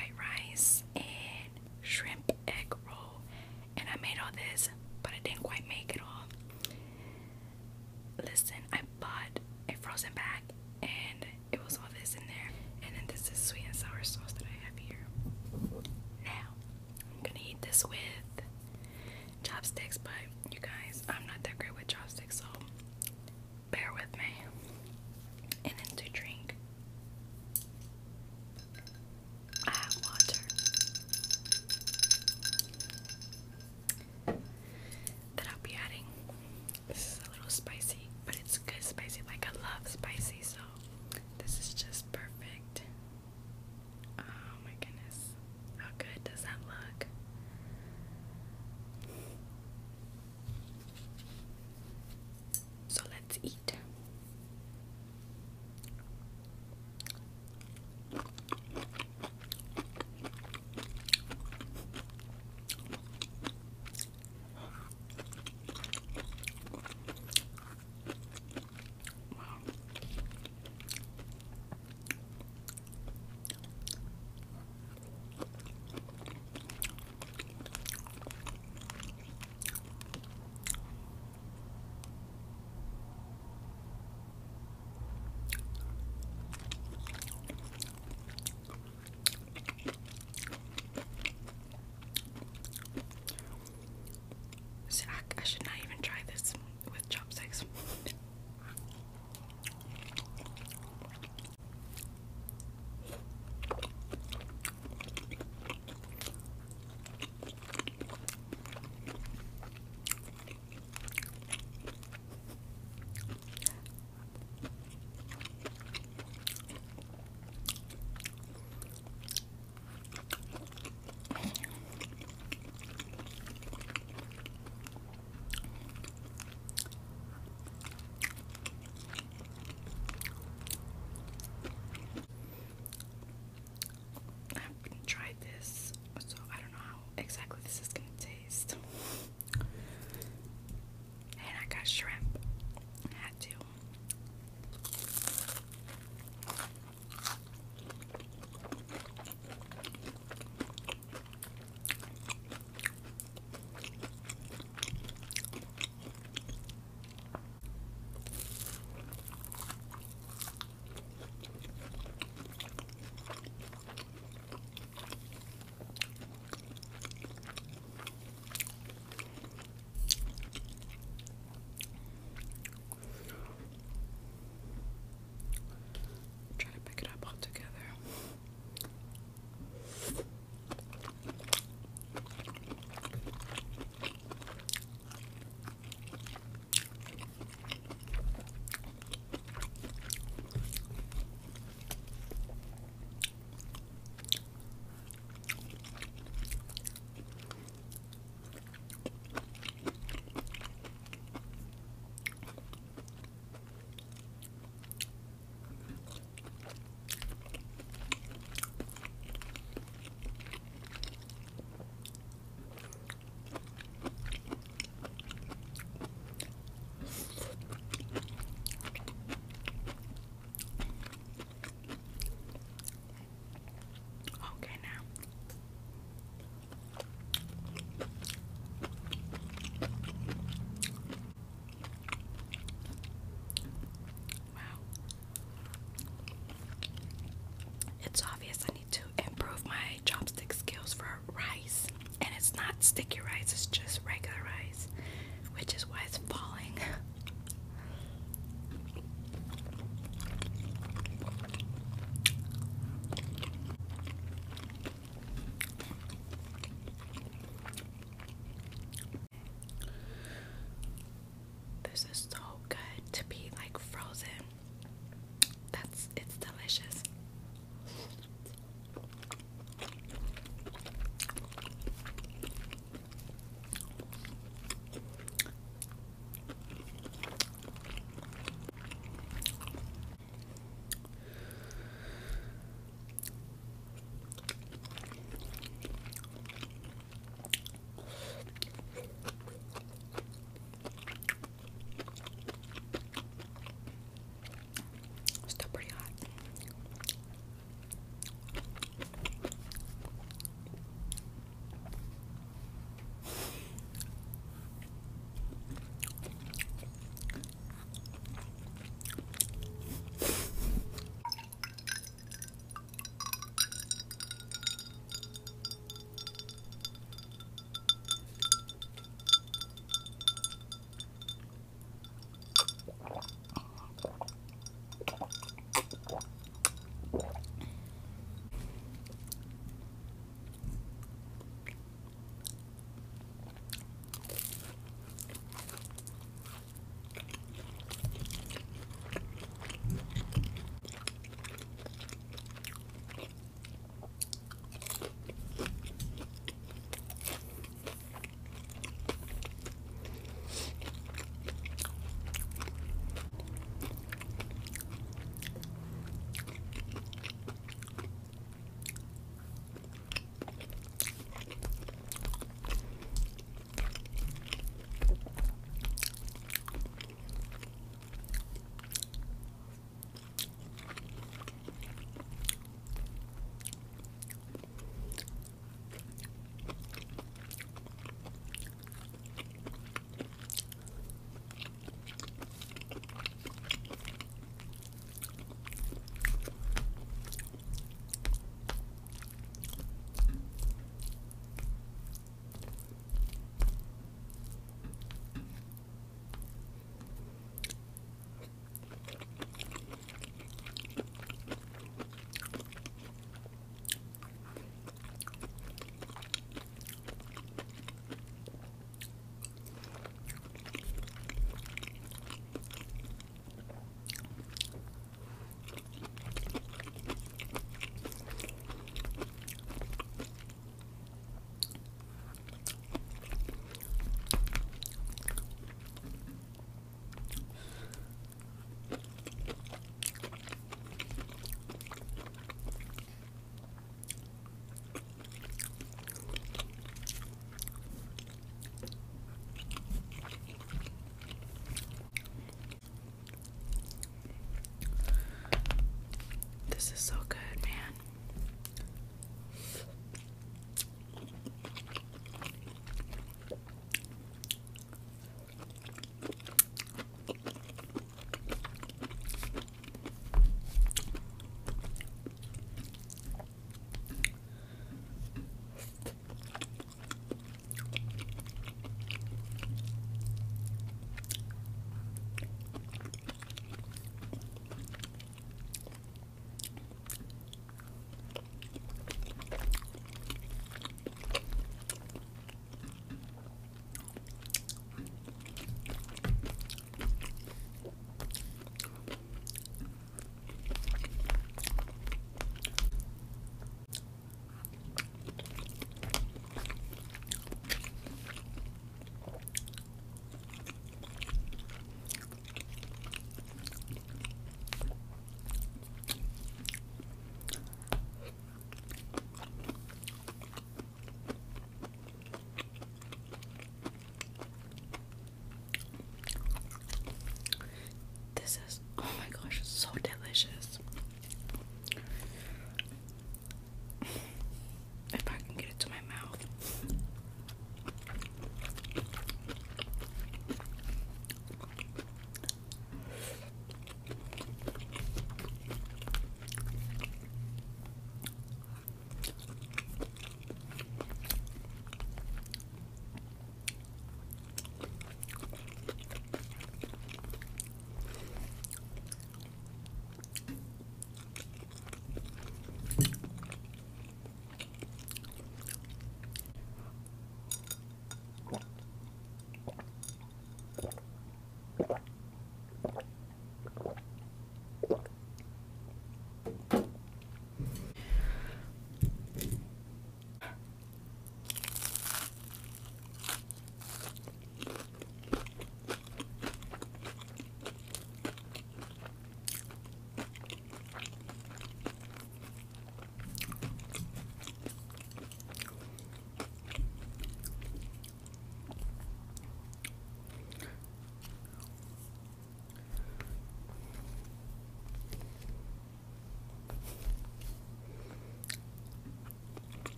white rice.